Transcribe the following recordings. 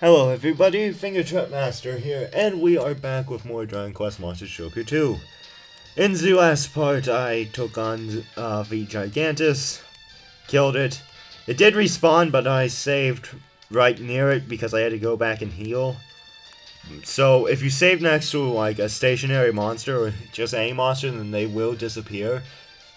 Hello everybody, Finger Trap Master here, and we are back with more Dragon Quest Monsters Joker 2. In the last part, I took on uh, the Gigantus, killed it. It did respawn, but I saved right near it because I had to go back and heal. So, if you save next to, like, a stationary monster, or just any monster, then they will disappear.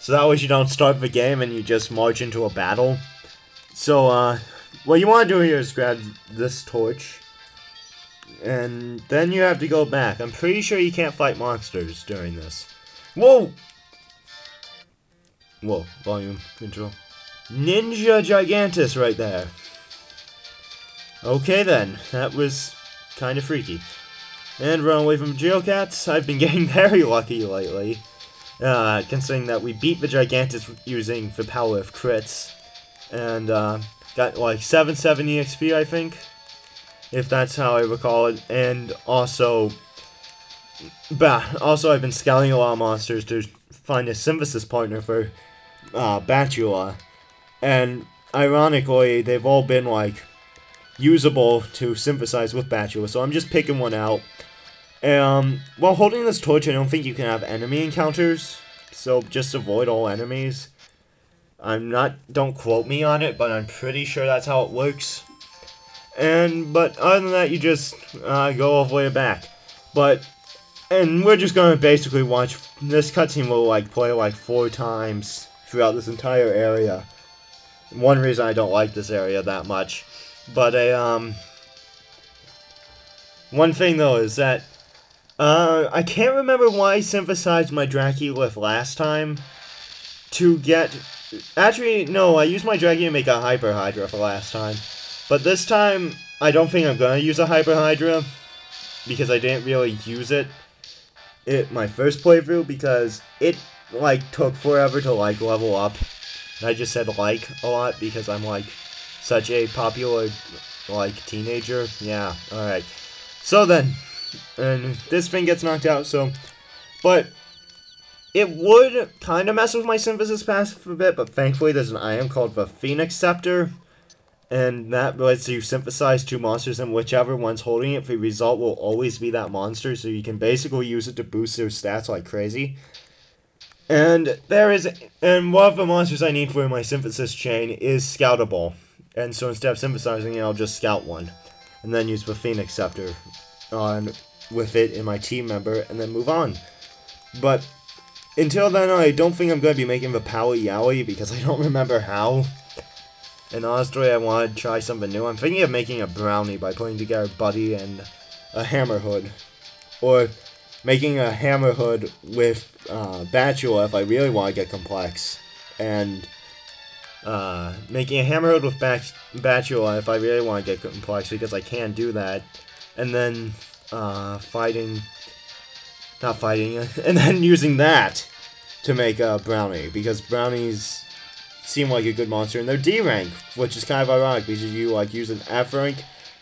So that way you don't start the game and you just march into a battle. So, uh, what you want to do here is grab this torch. And then you have to go back. I'm pretty sure you can't fight monsters during this. Whoa! Whoa, volume control. Ninja Gigantus right there. Okay then, that was kind of freaky. And run away from Geocats. I've been getting very lucky lately. Uh, considering that we beat the Gigantus using the power of crits. And, uh, Got like 770 XP, I think. If that's how I recall it. And also, bah, also I've been scouting a lot of monsters to find a synthesis partner for uh, Batula. And ironically, they've all been like usable to synthesize with Batula. So I'm just picking one out. Um, while holding this torch, I don't think you can have enemy encounters. So just avoid all enemies. I'm not, don't quote me on it, but I'm pretty sure that's how it works. And, but other than that, you just uh, go all the way back. But, and we're just gonna basically watch, this cutscene will like play like four times throughout this entire area. One reason I don't like this area that much. But a, um, one thing though is that, uh, I can't remember why I synthesized my Draculith last time to get Actually, no, I used my Dragon to make a Hyper Hydra for last time. But this time, I don't think I'm gonna use a Hyper Hydra. Because I didn't really use it it my first playthrough because it like took forever to like level up. And I just said like a lot because I'm like such a popular like teenager. Yeah, alright. So then, and this thing gets knocked out, so but it would kind of mess with my synthesis passive a bit, but thankfully there's an item called the Phoenix Scepter, and that lets you synthesize two monsters, and whichever one's holding it, the result will always be that monster, so you can basically use it to boost their stats like crazy. And there is, and one of the monsters I need for my synthesis chain is Scoutable, and so instead of synthesizing it, I'll just scout one, and then use the Phoenix Scepter on with it in my team member, and then move on. But until then, I don't think I'm going to be making the Powy Yowie because I don't remember how. And honestly, I want to try something new. I'm thinking of making a brownie by putting together Buddy and a Hammer Hood. Or making a Hammer Hood with uh, if I really want to get complex. And uh, making a Hammer Hood with Bat Batula if I really want to get complex because I can do that. And then uh, fighting not fighting, and then using that to make a brownie, because brownies seem like a good monster, and they're D rank, which is kind of ironic, because you like use an F rank,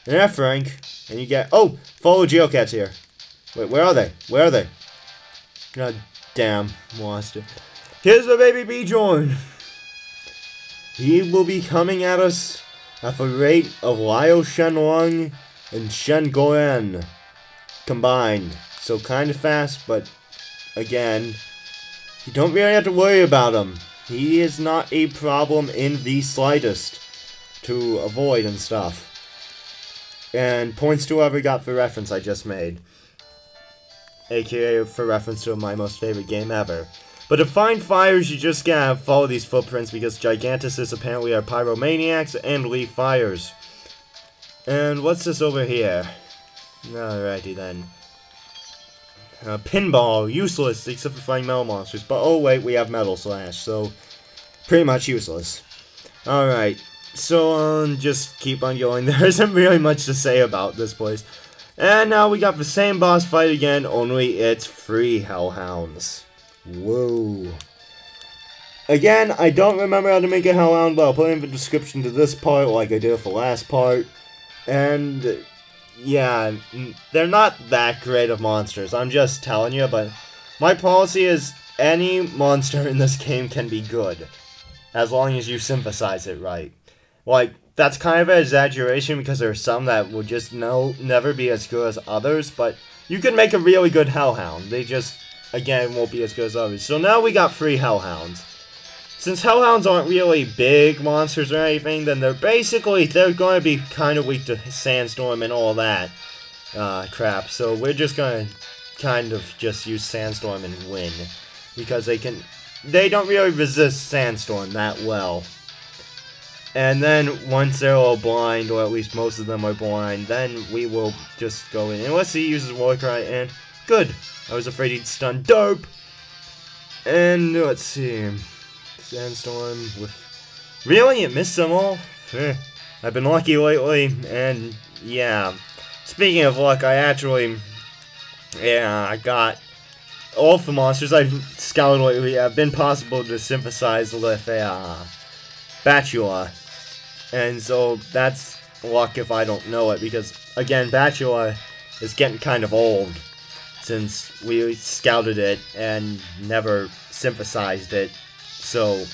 an F rank, and you get, oh, follow Geocats here. Wait, where are they? Where are they? God damn, monster. Here's the baby Bjorn. He will be coming at us at the rate of Liu Shenlong and Shen Goren combined. So kind of fast, but again, you don't really have to worry about him. He is not a problem in the slightest to avoid and stuff. And points to whoever got the reference I just made. AKA for reference to my most favorite game ever. But to find fires, you just gotta follow these footprints because Gigantuses apparently are pyromaniacs and leave fires. And what's this over here? Alrighty then. Uh, pinball, useless, except for fighting metal monsters. But oh wait, we have Metal Slash, so pretty much useless. Alright, so um, just keep on going. There isn't really much to say about this place. And now we got the same boss fight again, only it's free Hellhounds. Whoa. Again, I don't remember how to make a Hellhound, but I'll put in the description to this part like I did for the last part. And yeah, they're not that great of monsters. I'm just telling you, but my policy is any monster in this game can be good. As long as you synthesize it right. Like, that's kind of an exaggeration because there are some that will just no never be as good as others, but you can make a really good Hellhound. They just, again, won't be as good as others. So now we got three Hellhounds. Since Hellhounds aren't really big monsters or anything, then they're basically, they're going to be kind of weak to Sandstorm and all that uh, crap. So we're just going to kind of just use Sandstorm and win. Because they can, they don't really resist Sandstorm that well. And then once they're all blind, or at least most of them are blind, then we will just go in. Unless he uses Warcry, and good. I was afraid he'd stun Dope. And let's see. Sandstorm with... Really? It missed them all? I've been lucky lately, and yeah. Speaking of luck, I actually... Yeah, I got... All the monsters I've scouted lately have been possible to synthesize with a... Uh, Batula. And so that's luck if I don't know it, because, again, Batula is getting kind of old since we scouted it and never synthesized it. So,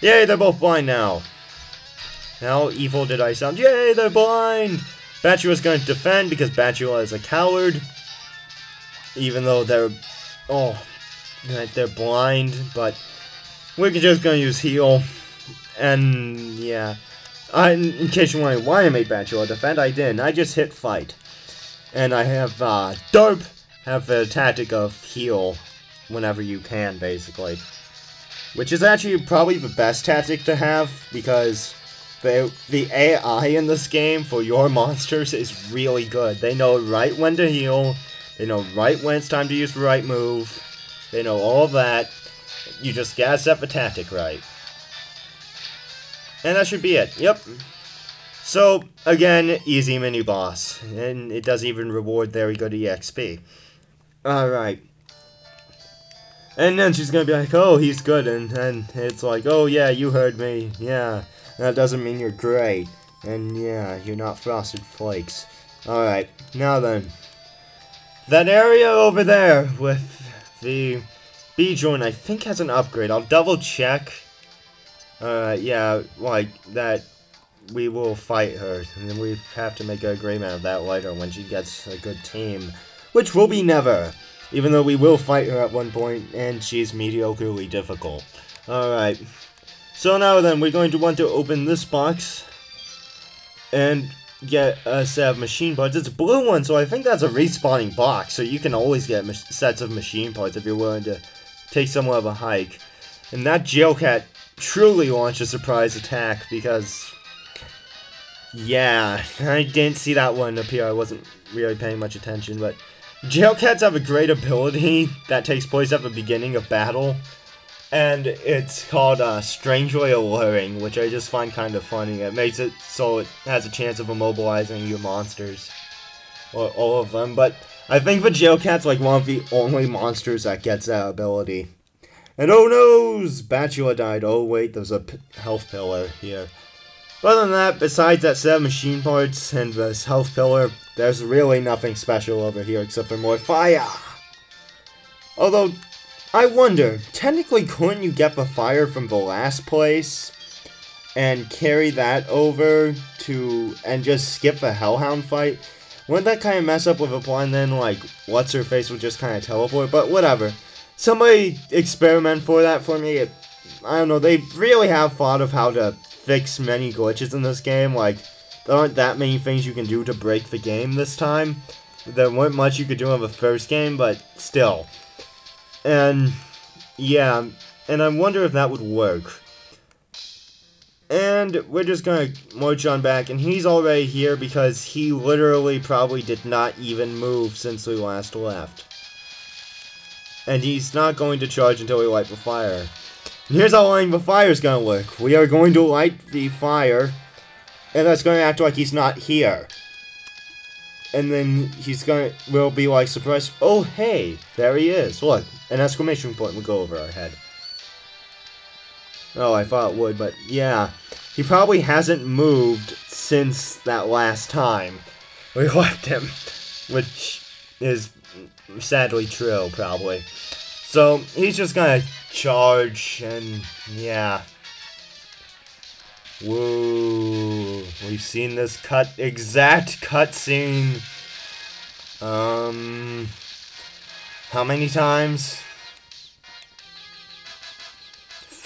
yay, they're both blind now. How evil did I sound? Yay, they're blind! Batula's going to defend because Batula is a coward. Even though they're... Oh, they're blind, but we're just going to use heal. And, yeah. I, in case you're wondering why I made Batula defend, I didn't. I just hit fight. And I have, uh, Dope have the tactic of heal whenever you can, basically. Which is actually probably the best tactic to have, because the, the AI in this game for your monsters is really good. They know right when to heal, they know right when it's time to use the right move, they know all that. You just gotta set the tactic right. And that should be it. Yep. So, again, easy mini boss. And it doesn't even reward very good EXP. Alright. And then she's gonna be like, oh, he's good. And then it's like, oh, yeah, you heard me. Yeah. That doesn't mean you're great. And yeah, you're not Frosted Flakes. Alright, now then. That area over there with the B joint, I think has an upgrade. I'll double check. Uh, yeah, like, that we will fight her, and then we have to make an agreement of that later when she gets a good team, which will be never, even though we will fight her at one point, and she's mediocrely difficult. Alright, so now then, we're going to want to open this box, and get a set of machine parts. It's a blue one, so I think that's a respawning box, so you can always get sets of machine parts if you're willing to take somewhat of a hike. And that Jailcat truly launched a surprise attack because yeah, I didn't see that one appear. I wasn't really paying much attention, but Jailcats have a great ability that takes place at the beginning of battle, and it's called uh, Strangely Alluring, which I just find kind of funny. It makes it so it has a chance of immobilizing your monsters, or all of them, but I think the Jailcat's like one of the only monsters that gets that ability. And oh noes! Batula died. Oh wait, there's a health pillar here. But other than that, besides that set of machine parts and this health pillar, there's really nothing special over here except for more fire. Although, I wonder, technically couldn't you get the fire from the last place and carry that over to, and just skip the Hellhound fight? Wouldn't that kind of mess up with a plan then, like, what's-her-face would just kind of teleport? But whatever somebody experiment for that for me. It, I don't know, they really have thought of how to fix many glitches in this game. Like, there aren't that many things you can do to break the game this time. There weren't much you could do in the first game, but still. And, yeah, and I wonder if that would work. And we're just gonna march on back, and he's already here because he literally probably did not even move since we last left. And he's not going to charge until we light the fire. And here's how lighting the fire is to work. We are going to light the fire, and that's going to act like he's not here. And then he's going to, will be like surprised, oh hey, there he is. Look, an exclamation point would go over our head. Oh, I thought it would, but yeah. He probably hasn't moved since that last time we left him, which is sadly true, probably. So, he's just gonna charge, and yeah. Whoa, we've seen this cut, exact cutscene. Um, how many times?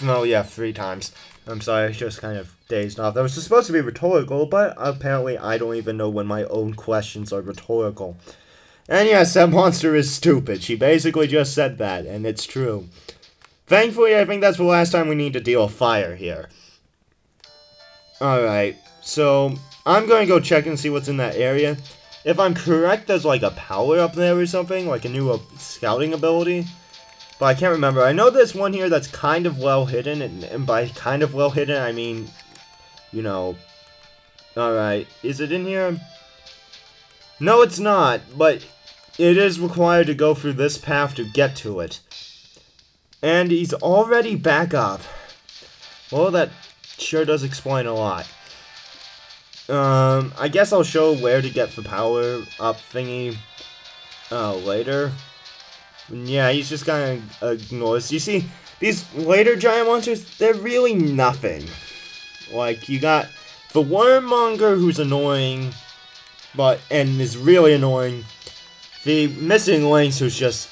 No, yeah, three times. I'm sorry, I just kind of dazed off. That was supposed to be rhetorical, but apparently I don't even know when my own questions are rhetorical. And yes, that monster is stupid. She basically just said that, and it's true. Thankfully, I think that's the last time we need to deal with fire here. Alright, so I'm going to go check and see what's in that area. If I'm correct, there's like a power up there or something, like a new uh, scouting ability. But I can't remember. I know there's one here that's kind of well hidden, and, and by kind of well hidden, I mean, you know. Alright, is it in here? No, it's not, but it is required to go through this path to get to it. And he's already back up. Well, that sure does explain a lot. Um, I guess I'll show where to get the power up thingy uh, later. Yeah, he's just kind of ignores. You see, these later giant monsters, they're really nothing. Like, you got the Wormonger who's annoying, but, and is really annoying. The Missing Lynx who's just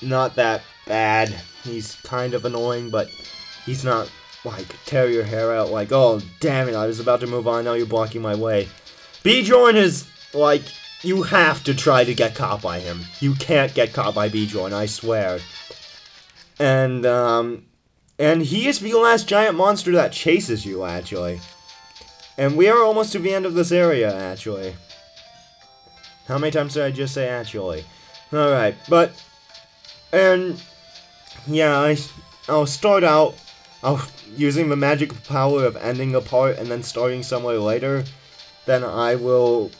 not that bad. He's kind of annoying, but he's not, like, tear your hair out, like, oh, damn it, I was about to move on, now you're blocking my way. Bjorn is, like, you have to try to get caught by him. You can't get caught by Bjorn, I swear. And, um, and he is the last giant monster that chases you, actually. And we are almost to the end of this area, actually. How many times did I just say actually? Alright, but, and, yeah, I, I'll start out I'll, using the magic power of ending a part and then starting somewhere later. Then I will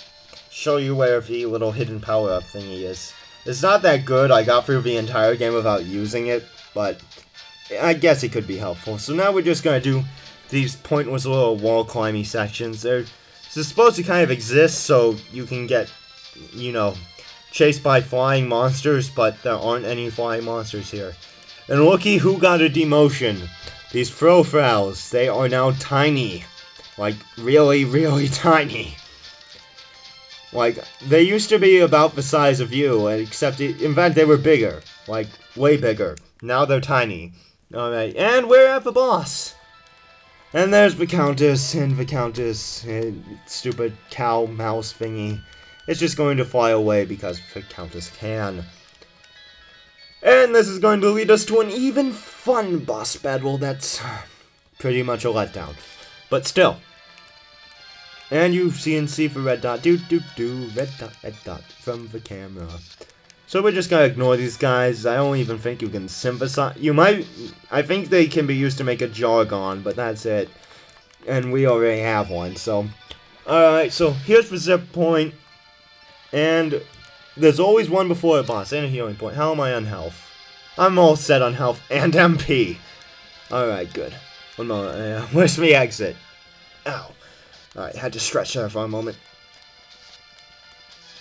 show you where the little hidden power-up thingy is. It's not that good, I got through the entire game without using it, but I guess it could be helpful. So now we're just gonna do these pointless little wall climbing sections. They're supposed to kind of exist so you can get, you know, chased by flying monsters, but there aren't any flying monsters here. And looky who got a demotion. These Frofrals, they are now tiny. Like, really, really tiny. Like, they used to be about the size of you, except, in fact, they were bigger. Like, way bigger. Now they're tiny. Alright, and we're at the boss. And there's the Countess, and the Countess, and stupid cow mouse thingy. It's just going to fly away because the Countess can. And this is going to lead us to an even fun boss battle that's uh, pretty much a letdown. But still, and you see for red dot, do do do, red dot, red dot from the camera. So we're just gonna ignore these guys. I don't even think you can synthesize. You might, I think they can be used to make a jargon, but that's it. And we already have one, so. Alright, so here's the zip point. And there's always one before a boss and a healing point. How am I on health? I'm all set on health and MP. Alright, good. One moment. Uh, where's me exit? Ow. Alright, had to stretch there for a moment.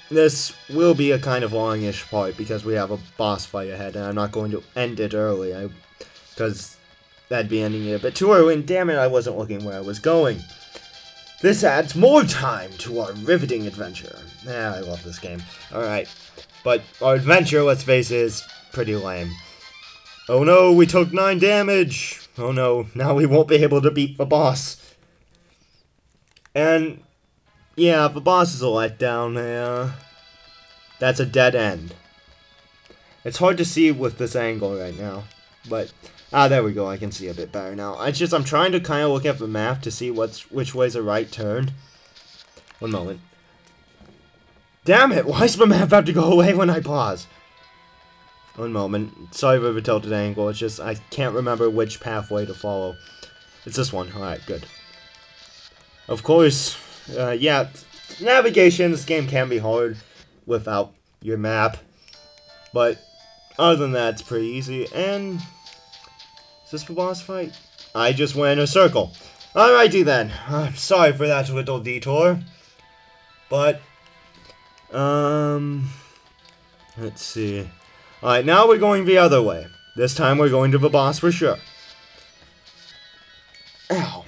This will be a kind of longish part because we have a boss fight ahead and I'm not going to end it early because that'd be ending it a bit too early and damn it I wasn't looking where I was going. This adds more time to our riveting adventure. Yeah, I love this game. Alright, but our adventure, let's face it, is pretty lame. Oh no, we took 9 damage! Oh no, now we won't be able to beat the boss. And, yeah, the boss is a letdown. Uh, that's a dead end. It's hard to see with this angle right now. But, ah, there we go. I can see a bit better now. It's just, I'm trying to kind of look at the map to see what's which way's a right turn. One moment. Damn it! Why does the map have to go away when I pause? One moment. Sorry for the tilted angle. It's just, I can't remember which pathway to follow. It's this one. Alright, good. Of course, uh, yeah, navigation, this game can be hard without your map. But other than that, it's pretty easy. And is this the boss fight? I just went in a circle. Alrighty then. I'm sorry for that little detour. But, um, let's see. Alright, now we're going the other way. This time we're going to the boss for sure. Ow.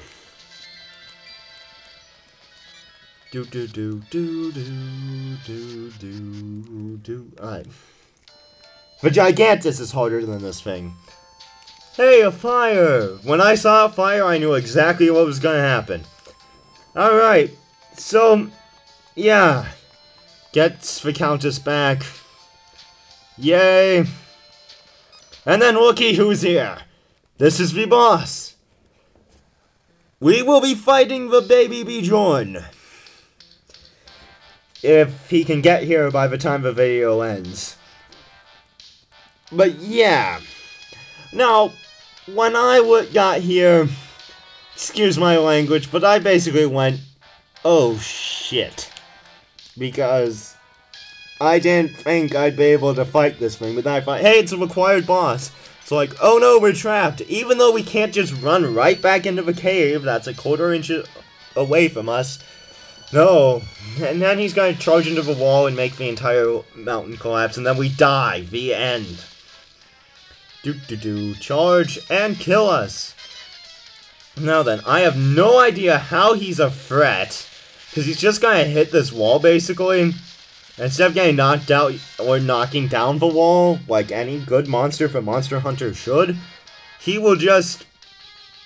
Do do do do do do do do. Alright. The Gigantus is harder than this thing. Hey, a fire! When I saw a fire, I knew exactly what was gonna happen. Alright, so, yeah. Gets the Countess back. Yay! And then looky who's here! This is the boss! We will be fighting the baby Bjorn! If he can get here by the time the video ends. But yeah. Now, when I got here, excuse my language, but I basically went, oh shit. Because I didn't think I'd be able to fight this thing, but then I find, hey, it's a required boss. So like, oh no, we're trapped. Even though we can't just run right back into the cave that's a quarter inch away from us. No. And then he's gonna charge into the wall and make the entire mountain collapse, and then we die. The end. Do do do. Charge and kill us. Now then, I have no idea how he's a threat. Because he's just gonna hit this wall, basically. Instead of getting knocked out or knocking down the wall, like any good monster from Monster Hunter should, he will just,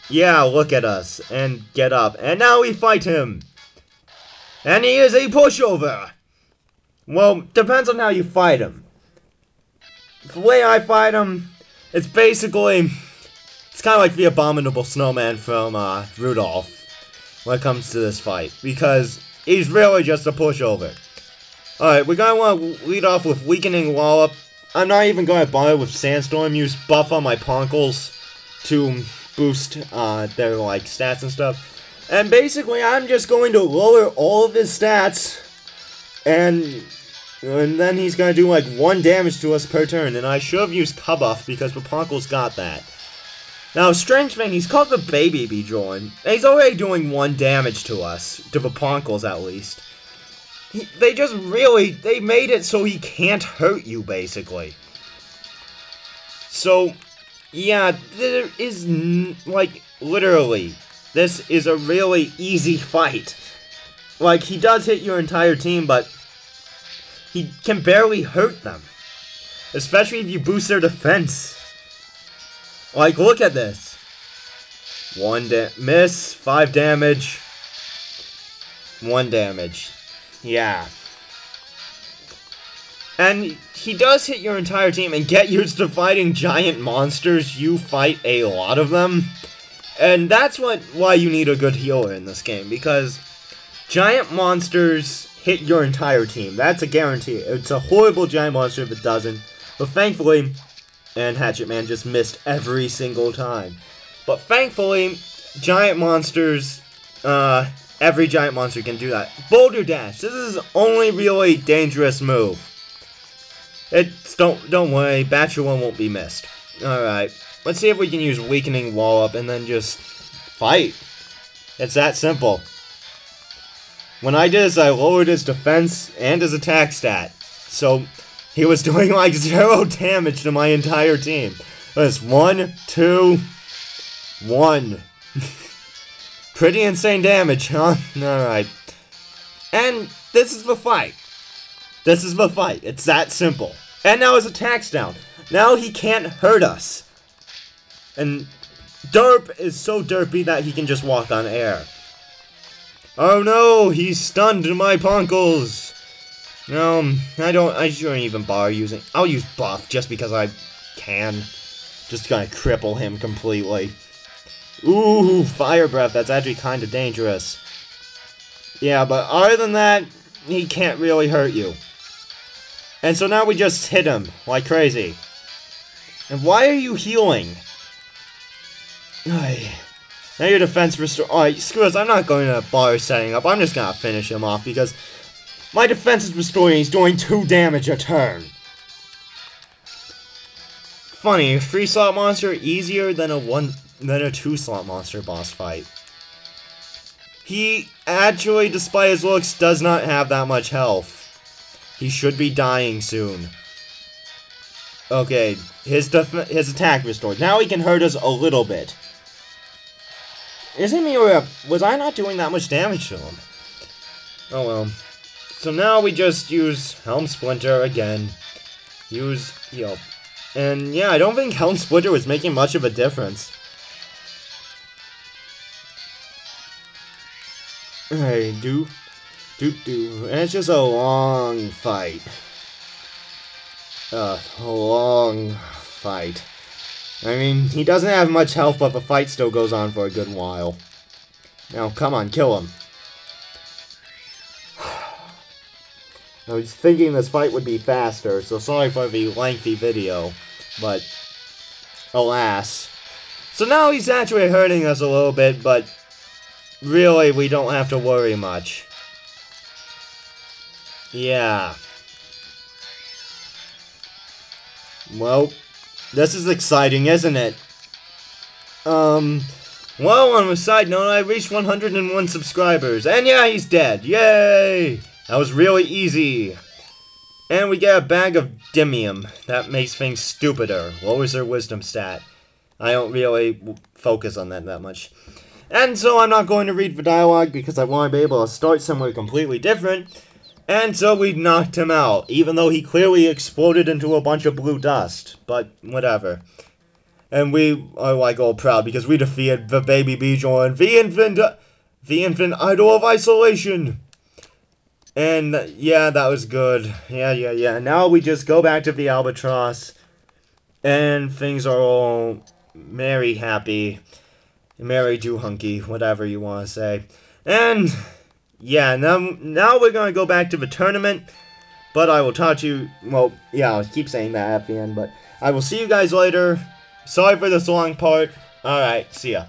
yeah, look at us and get up. And now we fight him. And he is a pushover. Well, depends on how you fight him. The way I fight him, it's basically, it's kind of like the abominable snowman from uh, Rudolph when it comes to this fight. Because he's really just a pushover. Alright, we're gonna want to lead off with Weakening Wallop. I'm not even going to bother with Sandstorm. Use buff on my Ponkles to boost uh, their like stats and stuff. And basically, I'm just going to lower all of his stats. And, and then he's going to do like one damage to us per turn. And I should have used Kabuff because Rapunzel's got that. Now, strange thing, he's called the Baby Bjorn. He's already doing one damage to us. To Rapunzel's at least. He, they just really, they made it so he can't hurt you, basically. So, yeah, there is, like, literally, this is a really easy fight. Like, he does hit your entire team, but he can barely hurt them. Especially if you boost their defense. Like, look at this. One miss, five damage, one damage. Yeah. And he does hit your entire team and get used to fighting giant monsters. You fight a lot of them. And that's what why you need a good healer in this game, because giant monsters hit your entire team. That's a guarantee. It's a horrible giant monster if it doesn't. But thankfully, and Hatchet Man just missed every single time. But thankfully, giant monsters uh, Every giant monster can do that. Boulder Dash. This is only really dangerous move. It's don't don't worry, Batcher one won't be missed. Alright. Let's see if we can use weakening Wallop and then just fight. It's that simple. When I did this, I lowered his defense and his attack stat. So he was doing like zero damage to my entire team. That's one, two, one. Pretty insane damage, huh? Alright. And this is the fight. This is the fight. It's that simple. And now his attack's down. Now he can't hurt us. And Derp is so derpy that he can just walk on air. Oh no, he's stunned my Ponkles. Um, I don't, I shouldn't even bother using, I'll use Buff just because I can. Just gonna cripple him completely. Ooh, fire breath. That's actually kind of dangerous. Yeah, but other than that, he can't really hurt you. And so now we just hit him like crazy. And why are you healing? Ay. Now your defense restore. Alright, screw this. I'm not going to bother setting up. I'm just going to finish him off because my defense is restoring. He's doing 2 damage a turn. Funny, free slot monster easier than a one than a two-slot monster boss fight. He actually, despite his looks, does not have that much health. He should be dying soon. Okay, his his attack restored. Now he can hurt us a little bit. Is it me or was I not doing that much damage to him? Oh well. So now we just use Helm Splitter again. Use heal. And yeah, I don't think Helm Splitter was making much of a difference. Hey, do, do, do. And it's just a long fight. Uh, a long fight. I mean, he doesn't have much health, but the fight still goes on for a good while. Now, come on, kill him. I was thinking this fight would be faster, so sorry for the lengthy video, but alas. So now he's actually hurting us a little bit, but really we don't have to worry much. Yeah. Well, this is exciting, isn't it? Um, well, on a side note, I reached 101 subscribers, and yeah, he's dead. Yay! That was really easy. And we get a bag of Dimium. That makes things stupider. Lowers their wisdom stat. I don't really focus on that that much. And so I'm not going to read the dialogue because I want to be able to start somewhere completely different. And so we knocked him out, even though he clearly exploded into a bunch of blue dust. But whatever. And we are like all proud because we defeated the baby Bjorn, the infant, the infant idol of isolation. And yeah, that was good. Yeah, yeah, yeah. Now we just go back to the albatross, and things are all merry, happy, merry, do hunky, whatever you want to say. And yeah, now now we're gonna go back to the tournament. But I will talk to you. Well, yeah, I'll keep saying that at the end. But I will see you guys later. Sorry for this long part. All right, see ya.